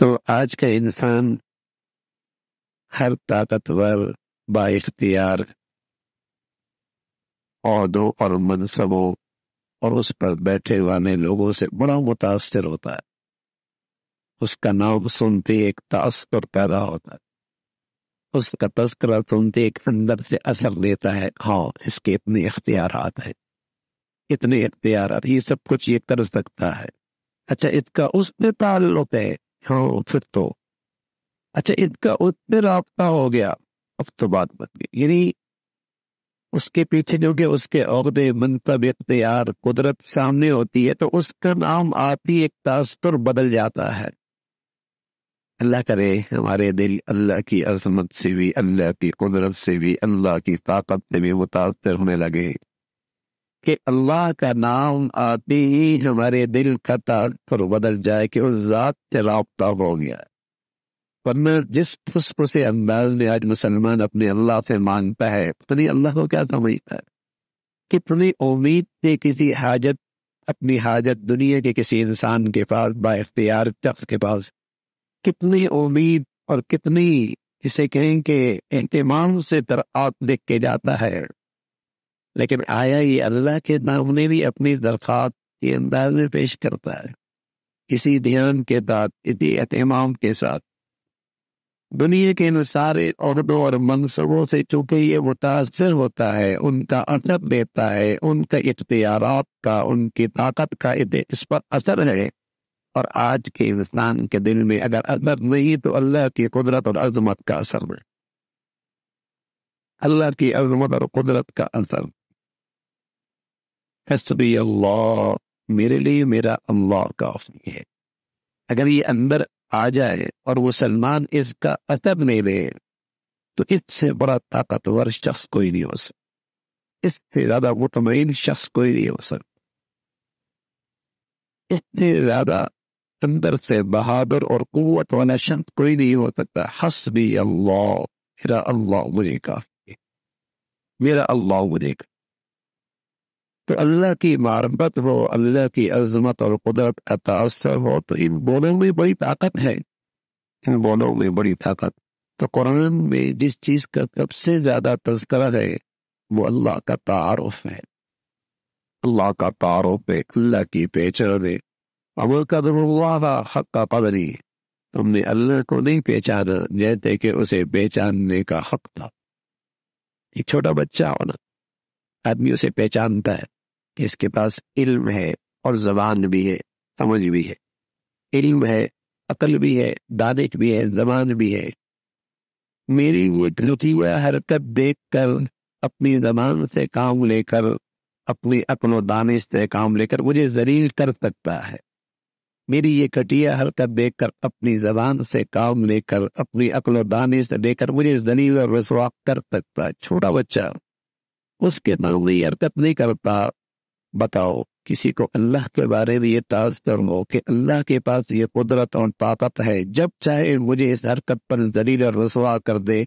तो आज का इंसान हर ताकतवर बाख्तियार औहदों और मनसबों और उस पर बैठे वाले लोगों से बड़ा मुतासर होता है। उसका नाम सुनते एक तासर पैदा होता है। उसका तस्करा सुनते एक अंदर से असर लेता है। हाँ इसके इतने इख्तियार हैं। इतने इख्तियार ये सब कुछ ये कर सकता है। अच्छा इसका उसमें ताल्लुक है। हाँ फिर तो अच्छा इनका उसमें रबता हो गया। अब तो बात बन गई। यानी उसके पीछे जो कि उसके अहदे मंतब इख्तियार कुदरत सामने होती है तो उसका नाम आती एक तासर बदल जाता है। अल्लाह करे, हमारे दिल अल्लाह की अजमत से भी, अल्लाह की कुदरत से भी, अल्लाह की ताकत से भी मुतासर होने लगे। कि अल्लाह का नाम आते ही हमारे दिल का तासर बदल जाए कि उस जात से रबता हो गया। वरना जिस फुस्फ से अंदाज में आज मुसलमान अपने अल्लाह से माँगता है, अपनी अल्लाह को क्या समझता है? कितनी उम्मीद से किसी हाजत, अपनी हाजत दुनिया के किसी इंसान के पास बाख्तियार शख्स के पास, कितनी उम्मीद और कितनी, जिसे कहें कि एहतमाम से तरआत देख के जाता है। लेकिन आया ये अल्लाह के सामने भी अपनी दरख्वास्त के अंदाज में पेश करता है। इसी ध्यान के साथ इसी एहतमाम के साथ। दुनिया के इन सारे अहदों और मनसूबों से चूँकि ये मुतासर होता है उनका असर देता है उनका इख्तियार का उनकी ताकत का इस पर असर है। और आज के इंसान के दिल में अगर असर नहीं तो अल्लाह की कुदरत और अजमत का असर में अल्लाह की अजमत और कुदरत का असर। हसबी अल्लाह मेरे लिए मेरा अल्लाह काफ़ी है। अगर ये अंदर आ जाए और मुसलमान इसका असर नहीं ले तो इससे बड़ा ताकतवर शख्स कोई नहीं हो सकता। इससे ज़्यादा मुतमिन शख्स कोई नहीं हो सकता। इससे ज़्यादा अंदर से बहादुर और कुत वाला शख्स कोई नहीं हो सकता। हसबी अल्लाह, मेरा अल्लाह मुझे काफ़ी मेरा अल्लाह मुझे तो अल्लाह की मारबत हो अल्लाह की अजमत और कुदरत का हो तो इन बोलों में बड़ी ताकत है इन बोलों में बड़ी ताकत तो कुरान में जिस चीज़ का सबसे ज़्यादा तस्करा है वो अल्लाह का तारफ है अल्लाह का तारुफ है अल्लाह की पहचान है अमल कदर हक का कदरी तुमने अल्लाह को नहीं पहचाना जैसे कि उसे पहचानने का हक था एक छोटा बच्चा हो ना आदमी उसे पहचानता है इसके पास इल्म है और जबान भी है, समझ भी है। इल्म है, अकल भी है, दानिश भी है, जबान भी है। मेरी वो हुआ हरकत देख कर अपनी जबान से काम लेकर, अपनी अकल दानिश से काम लेकर मुझे जरील कर सकता है। मेरी ये कटिया हरकत देखकर अपनी जबान से काम लेकर, अपनी अकल दाने से लेकर मुझे जलील और रसवा कर सकता छोटा बच्चा, उसके नजरी हरकत नहीं करता। बताओ, किसी को अल्लाह के बारे में ये ताजर हो कि अल्लाह के पास ये कुदरत और ताकत है, जब चाहे मुझे इस हरकत पर और रसवा कर दे।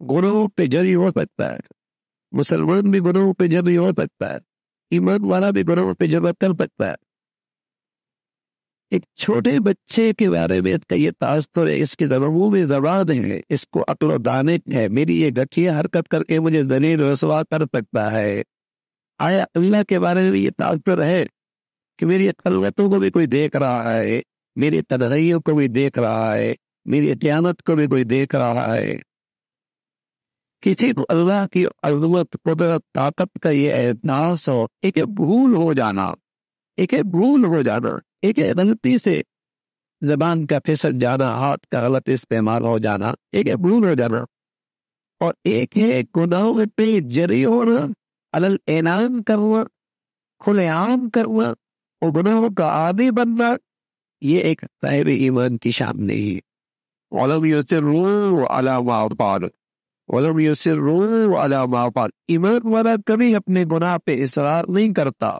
गुरुओं पे जरी हो सकता है। मुसलमान भी गुरुओं पे जरी हो सकता है। ईमान वाला भी गुरुओं पे जबर कर सकता है। एक छोटे बच्चे के बारे में इसका ये तासर है, इसके ज़रूर में जबान है, इसको अकल दाने है। मेरी ये गठिया हरकत करके मुझे जलील रसवा कर सकता है। आया अल्लाह के बारे में ये तासर है कि मेरी खलवतों को भी कोई देख रहा है, मेरी तनहैयों को भी देख रहा है, मेरी अचानत को भी कोई देख रहा है। किसी को अल्लाह की अजमत, कुदरत, ताकत का ये एहसास हो, एक भूल हो जाना, एक भूल हो जाना, एक गलती से जबान का फिसल जाना, हाथ का गलत इस्तेमाल हो जाना, एक भूल हो जाना। और एक है गुनाहों पे जरी होना अलल ऐलान करना खुलेआम करना और गुनाहों का आदि बनना ये एक साहिब ईमान की शान नहीं है वलम युसिर्रू अला मा फाल वलम युसिर्रू अला मा फाल ईमान वाला कभी अपने गुनाह पे इसरार नहीं करता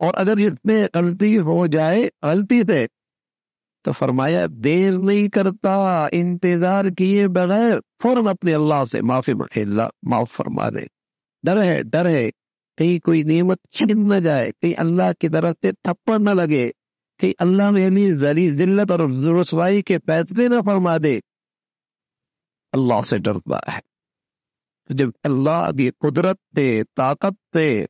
और अगर इसमें गलती हो जाए गलती से तो फरमाया, देर नहीं करता, इंतज़ार किए बगैर फ़ौरन अपने अल्लाह से माफ़ी मांगे। अल्लाह माफ़ फरमा दे। डर है डर है। कहीं कोई नियमत छिन न जाए, कहीं अल्लाह की तरफ़ से थप्पड़ न लगे, कहीं अल्लाह मेरी जरी जिल्लत और रसवाई के फैसले न फरमा दे। अल्लाह से डरता है। तो जब अल्लाह की कुदरत से, ताकत से